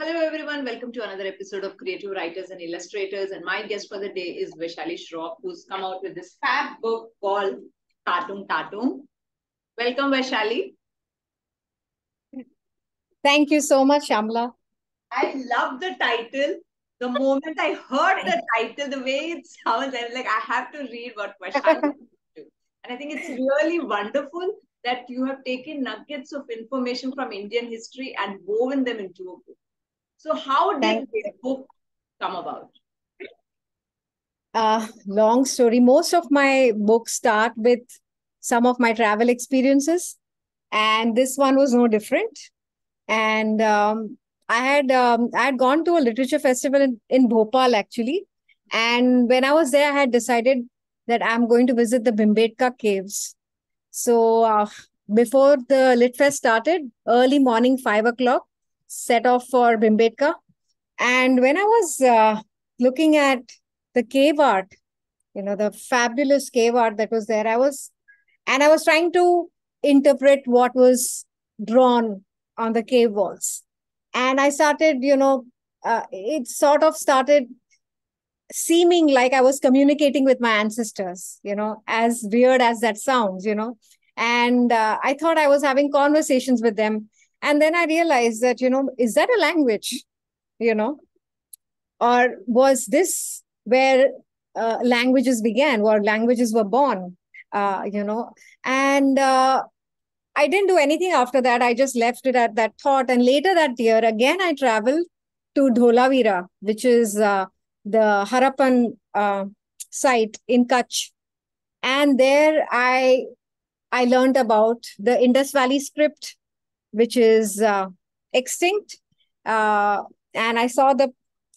Hello, everyone. Welcome to another episode of Creative Writers and Illustrators. And my guest for the day is Vaishali Shroff, who's come out with this fab book called Tatung Tatung. Welcome, Vaishali. Thank you so much, Shamla. I love the title. The moment I heard the title, the way it sounds, I was like, I have to read what Vaishali do. And I think it's really wonderful that you have taken nuggets of information from Indian history and woven them into a book. So, how did Thank this book come about? Uh, long story. Most of my books start with some of my travel experiences, and this one was no different. And um, I had um, I had gone to a literature festival in, in Bhopal actually, and when I was there, I had decided that I'm going to visit the Bhimbetka caves. So uh, before the Lit Fest started, early morning five o'clock, set off for Bhimbetka. And when I was uh, looking at the cave art, you know, the fabulous cave art that was there, I was, and I was trying to interpret what was drawn on the cave walls. And I started, you know, uh, it sort of started seeming like I was communicating with my ancestors, you know, as weird as that sounds, you know. And uh, I thought I was having conversations with them and then i realized that you know is that a language you know? Or was this where uh, languages began where languages were born uh, you know? And uh, i didn't do anything after that. I just left it at that thought. And later that year again i traveled to dholavira which is uh, the harappan uh, site in kutch. And there i i learned about the indus valley script which is uh, extinct. Uh, and I saw the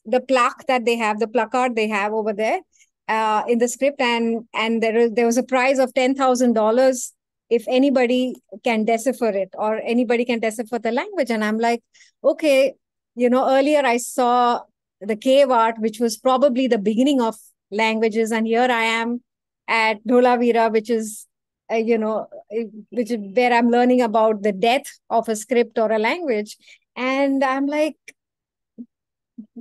the plaque that they have, the placard they have over there uh, in the script, and and there is there was a prize of ten thousand dollars if anybody can decipher it or anybody can decipher the language. And I'm like, okay, you know, earlier I saw the cave art, which was probably the beginning of languages, and here I am at Dholavira, which is uh, you know, which is where I'm learning about the death of a script or a language. And I'm like,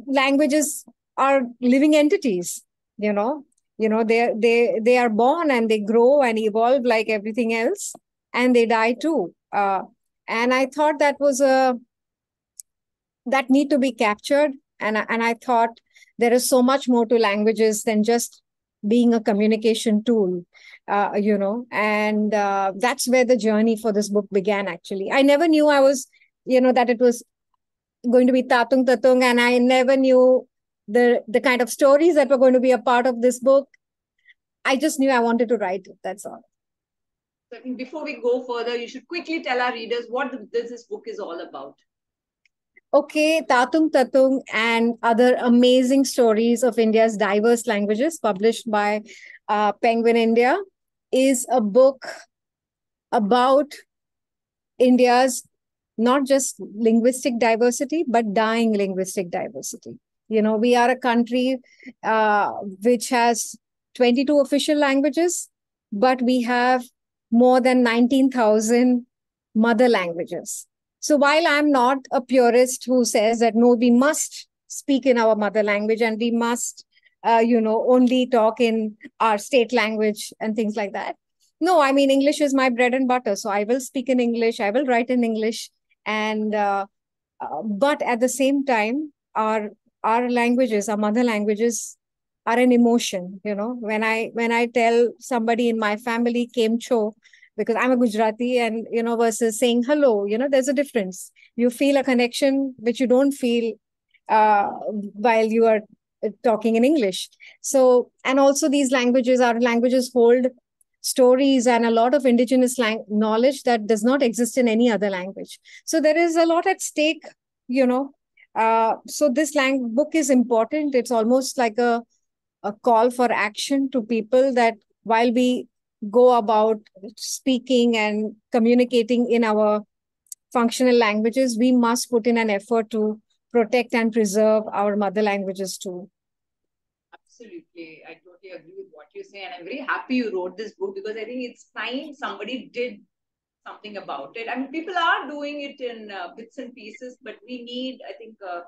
languages are living entities, you know, you know, they they they are born and they grow and evolve like everything else, and they die too. Uh, and I thought that was a that need to be captured. And and I thought there is so much more to languages than just being a communication tool uh, you know and uh, that's where the journey for this book began actually. I never knew i was you know that it was going to be tatung tatung and i never knew the the kind of stories that were going to be a part of this book. I just knew i wanted to write it that's all. So I think before we go further, you should quickly tell our readers what this, this book is all about. Okay, Tatung Tatung and other amazing stories of India's diverse languages published by uh, Penguin India is a book about India's not just linguistic diversity, but dying linguistic diversity. You know, we are a country uh, which has 22 official languages, but we have more than 19,000 mother languages. So while I'm not a purist who says that no, we must speak in our mother language and we must uh, you know, only talk in our state language and things like that. No, I mean, English is my bread and butter. So I will speak in English, I will write in English. And, uh, uh, but at the same time, our, our languages, our mother languages are an emotion, you know, when I, when I tell somebody in my family, came cho, because I'm a Gujarati and, you know, versus saying hello, you know, there's a difference. You feel a connection which you don't feel uh, while you are talking in English. So, and also these languages, our languages hold stories and a lot of indigenous lang- knowledge that does not exist in any other language. So there is a lot at stake, you know. Uh, so this lang- book is important. It's almost like a, a call for action to people that while we go about speaking and communicating in our functional languages, we must put in an effort to protect and preserve our mother languages too. Absolutely. I totally agree with what you say. And I'm very happy you wrote this book because I think it's time somebody did something about it. I mean, people are doing it in uh, bits and pieces, but we need, I think, uh,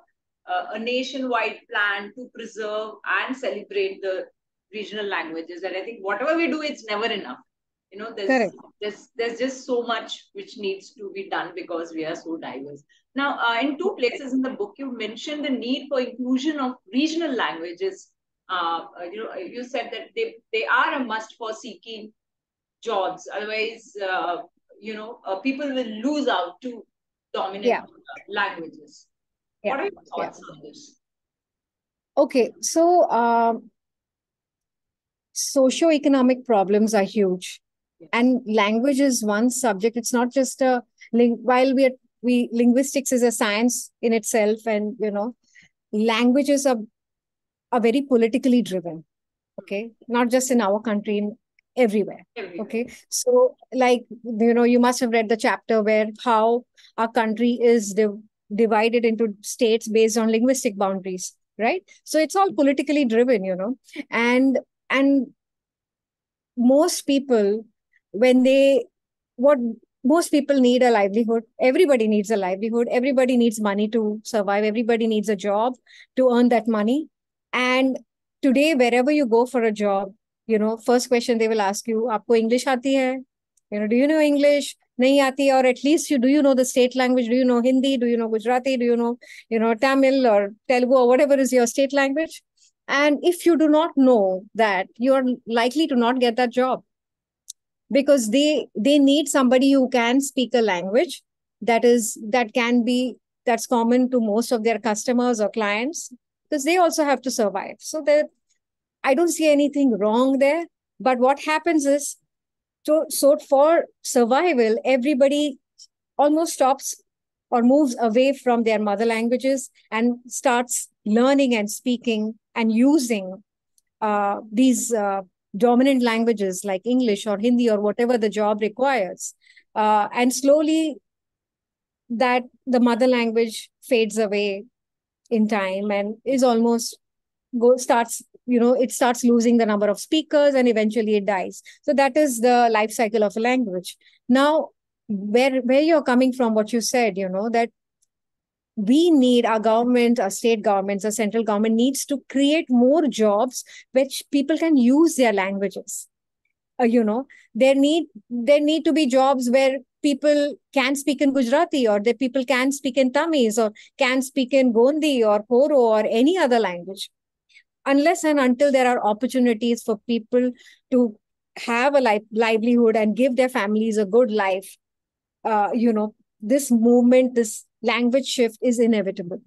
uh, a nationwide plan to preserve and celebrate the regional languages. And I think whatever we do, it's never enough. You know, there's Correct. there's there's just so much which needs to be done because we are so diverse. Now, uh, in two places in the book, you mentioned the need for inclusion of regional languages. Uh, uh, you know, you said that they they are a must for seeking jobs. Otherwise, uh, you know, uh, people will lose out to dominant Yeah. languages. Yeah. What are your thoughts on this? Okay, so um, socio-economic problems are huge. And language is one subject. It's not just a ling- while we are we linguistics is a science in itself, and you know, languages are are very politically driven. Okay, not just in our country, in everywhere. Everywhere. Okay, so like you know, you must have read the chapter where how our country is div- divided into states based on linguistic boundaries, right? So it's all politically driven, you know, and and most people when they what most people need a livelihood everybody needs a livelihood. Everybody needs money to survive. Everybody needs a job to earn that money. And today wherever you go for a job you know first question they will ask you aapko english aati hai you know do you know english? nahi aati or at least you do you know the state language? Do you know hindi? Do you know gujarati? Do you know you know tamil or telugu or whatever is your state language? And if you do not know that you are likely to not get that job because they they need somebody who can speak a language that is that can be that's common to most of their customers or clients because they also have to survive. So that i don't see anything wrong there. But what happens is so, so for survival everybody almost stops or moves away from their mother languages and starts learning and speaking and using uh, these uh, dominant languages like English or Hindi or whatever the job requires. Uh, and slowly that the mother language fades away in time and is almost go starts you know it starts losing the number of speakers and eventually it dies so that is the life cycle of a language now where where you're coming from what you said you know that we need our government our state governments our central government needs to create more jobs which people can use their languages. Uh, you know there need there need to be jobs where people can speak in gujarati or the people can speak in tamiz or can speak in gondi or poro or any other language. Unless and until there are opportunities for people to have a li- livelihood and give their families a good life uh, you know this movement this language shift is inevitable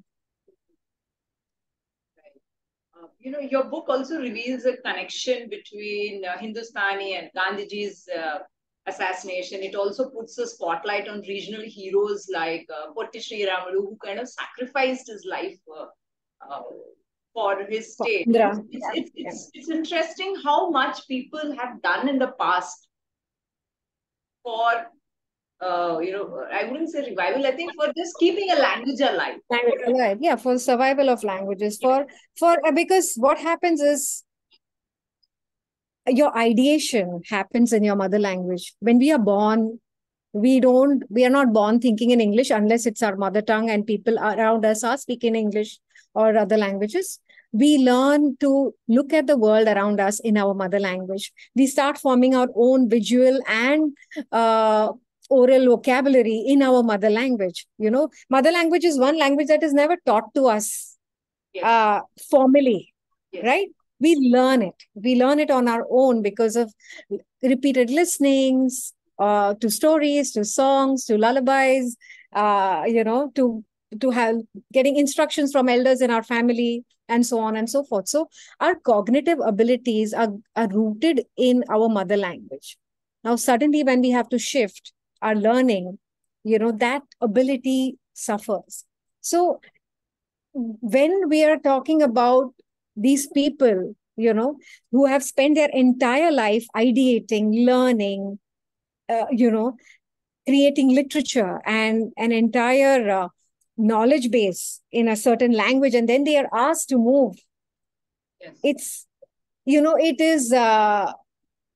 Uh, you know, your book also reveals a connection between uh, Hindustani and Gandhiji's uh, assassination. It also puts a spotlight on regional heroes like uh, Potti Sriramulu, who kind of sacrificed his life uh, uh, for his state. It's, it's, it's, it's interesting how much people have done in the past for, uh, you know, I wouldn't say revival, I think for just keeping a language alive. language yeah for survival of languages. For for uh, because what happens is your ideation happens in your mother language. When we are born we don't we are not born thinking in english unless it's our mother tongue and people around us are speaking english or other languages. We learn to look at the world around us in our mother language. We start forming our own visual and uh, oral vocabulary in our mother language you know. Mother language is one language that is never taught to us Yes. uh, formally Yes. right? We learn it. We learn it on our own because of repeated listenings uh, to stories to songs to lullabies uh, you know to to have getting instructions from elders in our family and so on and so forth. So our cognitive abilities are, are rooted in our mother language. Now suddenly when we have to shift our learning you know that ability suffers so when we are talking about these people you know who have spent their entire life ideating learning uh, you know creating literature and an entire uh, knowledge base in a certain language and then they are asked to move Yes. it's you know it is uh,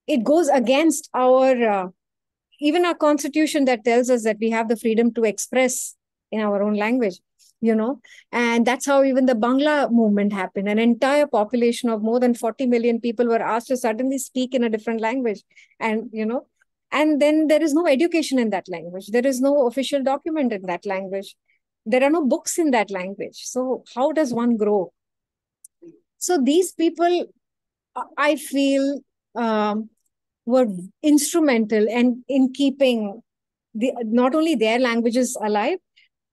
it goes against our uh, even our constitution that tells us that we have the freedom to express in our own language you know? And that's how even the bangla movement happened. An entire population of more than 40 million people were asked to suddenly speak in a different language. And you know and then there is no education in that language. There is no official document in that language. There are no books in that language. So how does one grow? So these people i feel um, were instrumental and in keeping the not only their languages alive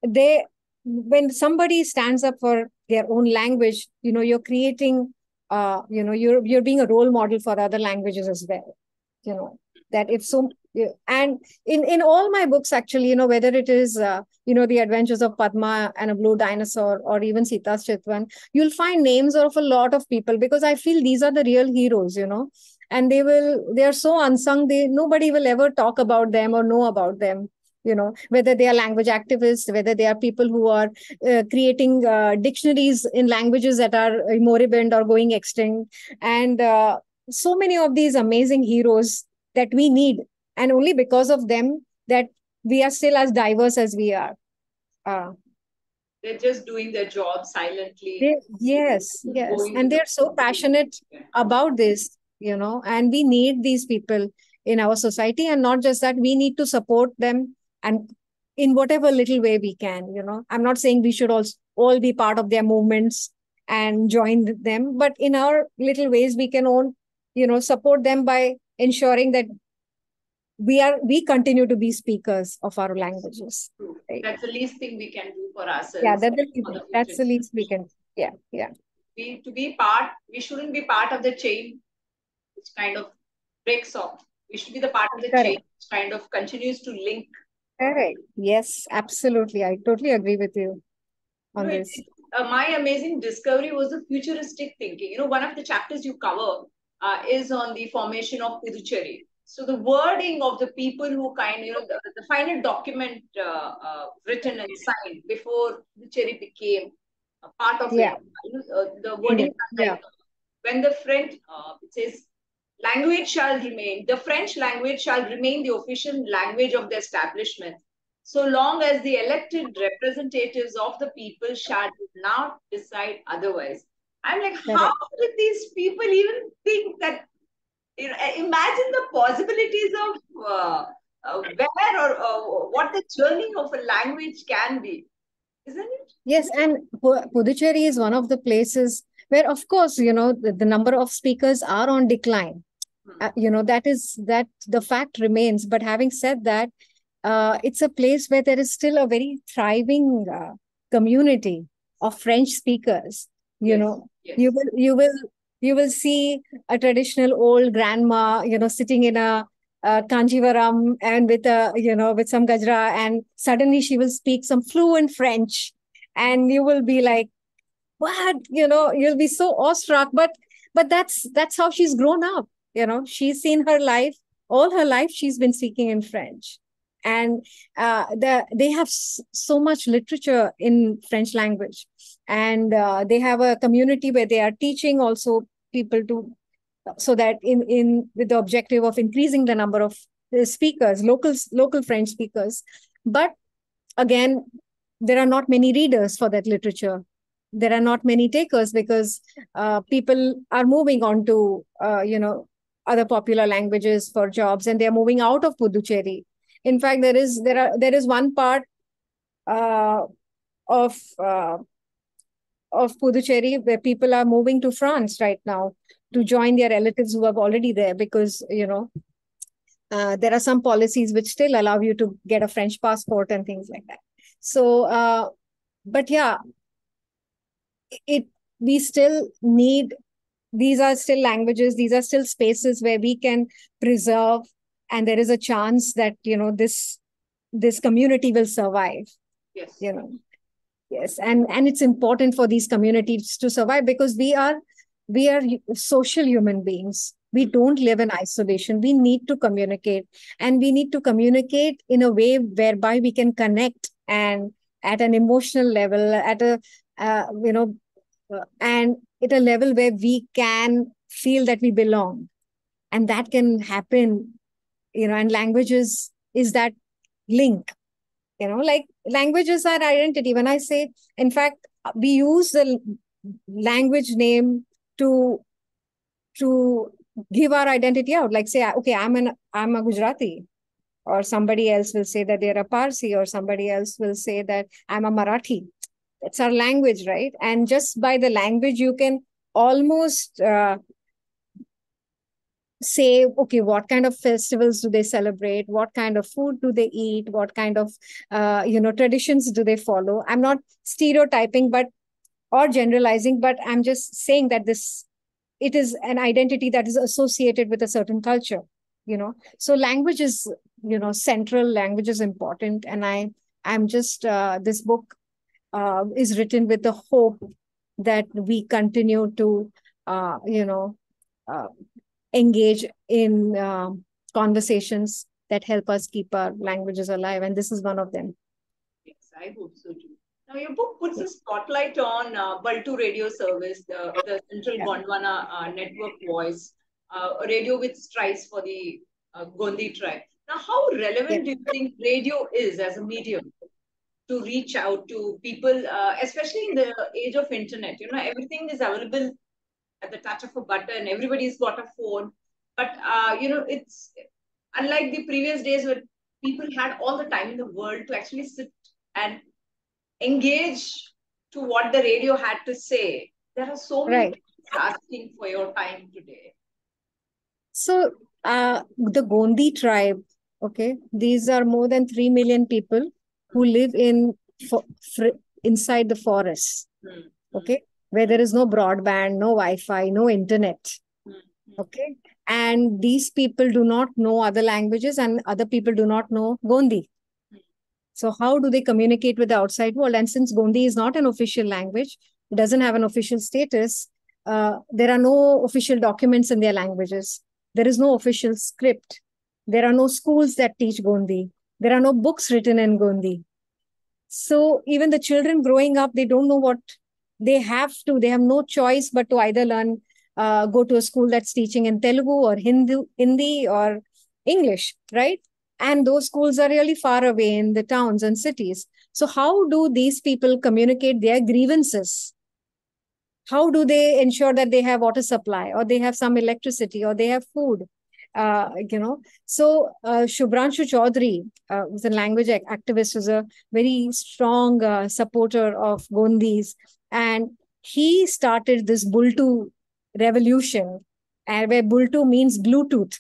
they when somebody stands up for their own language you know you're creating uh you know you're you're being a role model for other languages as well you know that if so and in in all my books actually you know whether it is uh, you know the adventures of padma and a blue dinosaur or even sita's chitwan you'll find names of a lot of people because i feel these are the real heroes you know and they will they are so unsung they nobody will ever talk about them or know about them you know whether they are language activists whether they are people who are uh, creating uh, dictionaries in languages that are moribund or going extinct. And uh, so many of these amazing heroes that we need and only because of them that we are still as diverse as we are. Uh, they're just doing their job silently. They, yes yes. and they're so passionate about this you know and we need these people in our society. And not just that we need to support them and in whatever little way we can you know. I'm not saying we should all all be part of their movements and join them but in our little ways we can all you know support them by ensuring that we are we continue to be speakers of our languages. Right? that's the least thing we can do for ourselves. Yeah that's the, that's the least we can yeah yeah. We to be part we shouldn't be part of the chain which kind of breaks off we should be the part of the Correct. chain which kind of continues to link Correct. Yes, absolutely. I totally agree with you on this. Uh, my amazing discovery was the futuristic thinking. You know, one of the chapters you cover uh, is on the formation of Puducherry. So the wording of the people who kind, you know, the, the final document uh, uh written and signed before Puducherry became a part of yeah. it. You know, uh, the wording yeah. like, when the French, uh, it says language shall remain, the French language shall remain the official language of the establishment, so long as the elected representatives of the people shall not decide otherwise. I'm like, how did these people even think that? You know, imagine the possibilities of uh, uh, where or uh, what the journey of a language can be, isn't it? Yes, and Puducherry is one of the places where, of course, you know, the, the number of speakers are on decline uh, you know that is that the fact remains. But having said that uh, it's a place where there is still a very thriving uh, community of french speakers you yes. know. yes. you will you will you will see a traditional old grandma you know sitting in a uh, Kanjivaram and with a you know with some gajra and suddenly she will speak some fluent French. And you will be like what? You know you'll be so awestruck. But but that's that's how she's grown up you know she's seen her life all her life she's been speaking in french. And uh, the, they have so much literature in french language. And uh, they have a community where they are teaching also people to so that in in with the objective of increasing the number of speakers local local french speakers. But again there are not many readers for that literature. There are not many takers because uh, people are moving on to uh, you know other popular languages for jobs and they're moving out of Puducherry. In fact, there is there are there is one part uh, of uh, of Puducherry where people are moving to France right now to join their relatives who are already there because you know uh, there are some policies which still allow you to get a French passport and things like that. So, uh, but yeah, it we still need these are still languages these are still spaces where we can preserve and there is a chance that you know this this community will survive yes. you know. Yes and and it's important for these communities to survive because we are we are social human beings. We don't live in isolation. We need to communicate and we need to communicate in a way whereby we can connect and at an emotional level at a uh, you know uh, and at a level where we can feel that we belong. And that can happen you know and languages is that link you know like languages are identity. When i say in fact we use the language name to to give our identity out. Like say okay i'm an i'm a gujarati or somebody else will say that they're a parsi or somebody else will say that i'm a marathi it's our language right? And just by the language you can almost uh, say okay what kind of festivals do they celebrate? What kind of food do they eat? What kind of uh, you know traditions do they follow? I'm not stereotyping but or generalizing but i'm just saying that this it is an identity that is associated with a certain culture you know? So language is you know central language is important and i i'm just uh, this book uh, is written with the hope that we continue to uh, you know uh, engage in uh, conversations that help us keep our languages alive. And this is one of them. Yes, I hope so too. Now, your book puts a spotlight on uh, Bultu radio service, the, the Central yeah. Gondwana uh, network voice, uh, a radio which strives for the uh, Gondi tribe. Now, how relevant yeah. do you think radio is as a medium to reach out to people, uh, especially in the age of internet? You know, everything is available at the touch of a button. Everybody's got a phone. But, uh, you know, it's unlike the previous days where people had all the time in the world to actually sit and engage to what the radio had to say. There are so many right. asking for your time today. So, uh, the Gondi tribe, okay, these are more than 3 million people who live in for, inside the forests. Mm-hmm. Okay where there is no broadband, no Wi Fi, no internet. Mm-hmm. Okay. And these people do not know other languages, and other people do not know Gondi. So, how do they communicate with the outside world? And since Gondi is not an official language, it doesn't have an official status, uh, there are no official documents in their languages. There is no official script. There are no schools that teach Gondi. There are no books written in Gondi. So, even the children growing up, they don't know what they have to they have no choice but to either learn uh, go to a school that's teaching in telugu or hindu hindi or english right? And those schools are really far away in the towns and cities. So how do these people communicate their grievances? How do they ensure that they have water supply or they have some electricity or they have food uh, you know so uh, shubhranshu choudhary uh, was a language activist was a very strong uh, supporter of gondis and he started this Bultu revolution, and where Bultu means Bluetooth.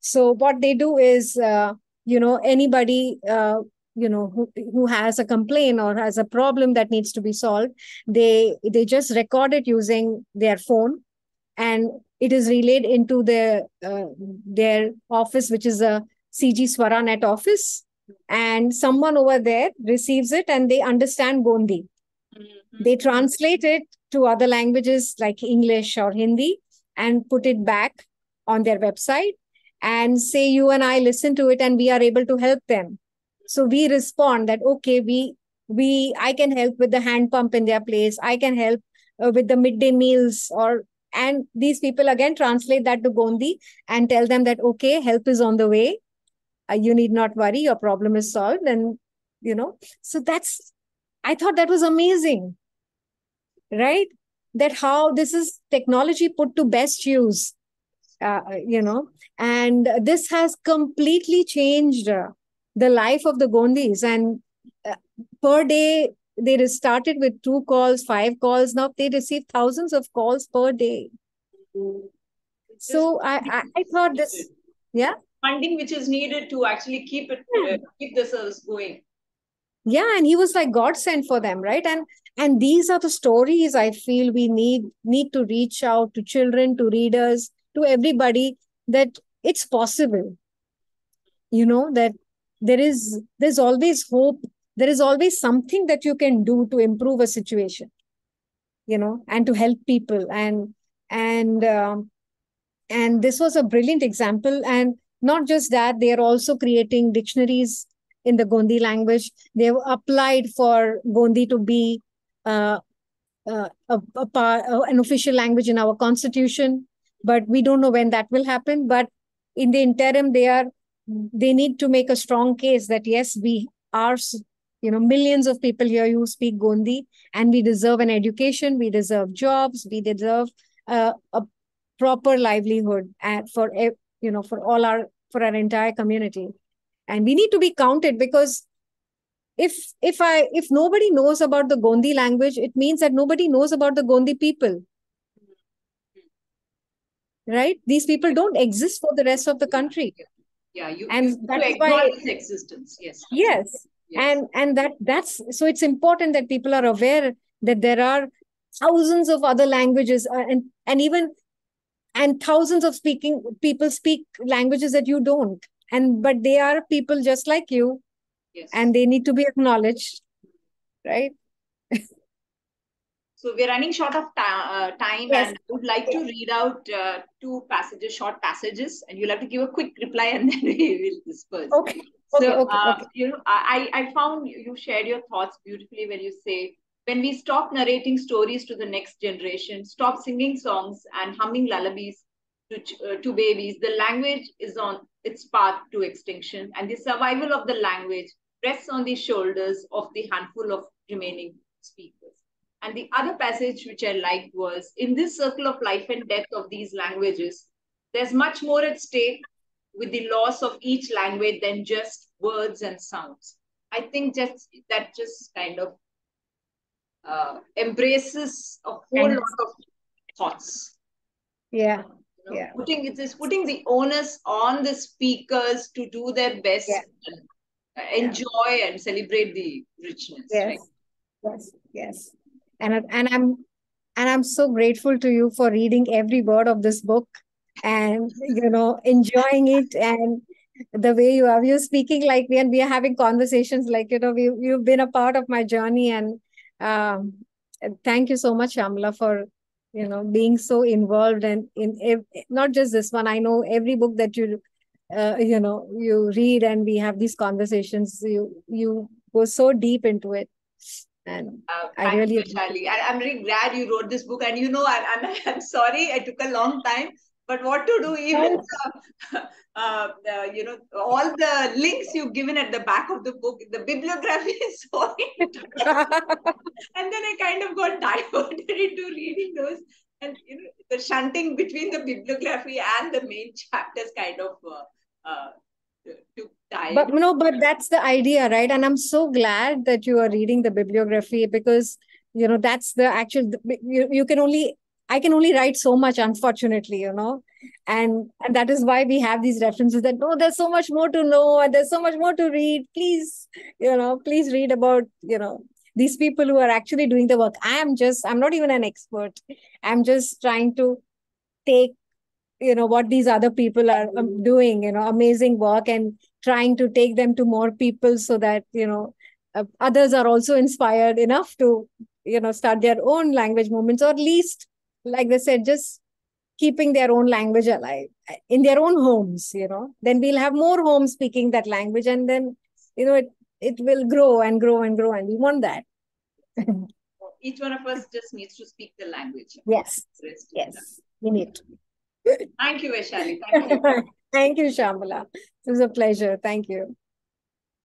So what they do is, uh, you know, anybody, uh, you know, who, who has a complaint or has a problem that needs to be solved, they they just record it using their phone, and it is relayed into their uh, their office, which is a CG Swaranet office, and someone over there receives it and they understand Gondi Mm-hmm. They translate it to other languages like English or Hindi and put it back on their website and say you and I listen to it and we are able to help them. So we respond that okay, we we I can help with the hand pump in their place. I can help uh, with the midday meals or and these people again translate that to Gondi and tell them that okay, help is on the way. Uh, you need not worry, your problem is solved, and you know. So that's I thought that was amazing, right? That how this is technology put to best use, uh, you know, and this has completely changed uh, the life of the Gondis. And uh, per day, they started with two calls, five calls. Now they receive thousands of calls per day. So I, I, I thought this, yeah? Funding which is needed to actually keep it uh, keep the service going. Yeah and he was like god sent for them right? And and these are the stories i feel we need need to reach out to children to readers to everybody that it's possible. You know that there is there's always hope there is always something that you can do to improve a situation you know and to help people and and um, and this was a brilliant example and not just that they are also creating dictionaries in the Gondi language. They've applied for Gondi to be uh, uh, a, a uh, an official language in our constitution, but we don't know when that will happen. But in the interim, they are they need to make a strong case that yes, we are, you know, millions of people here who speak Gondi, and we deserve an education, we deserve jobs, we deserve uh, a proper livelihood and for you know for all our for our entire community. And we need to be counted because if if i if nobody knows about the gondi language it means that nobody knows about the gondi people. Right? These people don't exist for the rest of the country. Yeah you and that's why existence yes. Yes Yes. and and that that's so it's important that people are aware that there are thousands of other languages uh, and and even and thousands of speaking people speak languages that you don't and but they are people just like you yes. and they need to be acknowledged right so we're running short of uh, time yes. and i would like to read out uh, two passages short passages and you'll have to give a quick reply and then we will disperse okay so okay, okay, uh, okay. you know i i found you shared your thoughts beautifully when you say when we stop narrating stories to the next generation, stop singing songs and humming lullabies to, uh, to babies, the language is on its path to extinction, and the survival of the language rests on the shoulders of the handful of remaining speakers. And the other passage which I liked was In this circle of life and death of these languages, there's much more at stake with the loss of each language than just words and sounds. I think just that just kind of uh, embraces a whole lot of thoughts. Yeah. You know, yeah. Putting it is putting the onus on the speakers to do their best yeah. and uh, enjoy yeah. and celebrate the richness. Yes. Right? Yes. Yes. And and I'm and I'm so grateful to you for reading every word of this book and you know enjoying it and the way you are you're speaking like me and we are having conversations like you know we, you've been a part of my journey and um, thank you so much, Shamla, for you know being so involved and in, not just this one. I know every book that you uh, you know you read and we have these conversations. You you go so deep into it. And uh, I really, you, I, I'm really glad you wrote this book. And you know, I, I'm, I'm sorry it took a long time, but what to do? Even uh, uh, you know, all the links you've given at the back of the book, the bibliography is so and then I kind of got diverted into reading those. And you know, the shunting between the bibliography and the main chapters kind of uh, uh, took time. But no, but that's the idea, right? And I'm so glad that you are reading the bibliography because you know that's the actual you, you can only I can only write so much, unfortunately, you know. And and that is why we have these references that no, there's so much more to know and there's so much more to read. Please, you know, please read about, you know, these people who are actually doing the work. I am just, I'm not even an expert. I'm just trying to take, you know, what these other people are um, doing, you know, amazing work and trying to take them to more people so that, you know, uh, others are also inspired enough to, you know, start their own language movements or at least like they said, just keeping their own language alive in their own homes, you know, then we'll have more homes speaking that language and then, you know, it, it will grow and grow and grow. And we want that. Each one of us just needs to speak the language. Yes. Yes. We need to. Thank you, Vaishali. Thank you. Thank you, Shamala. It was a pleasure. Thank you.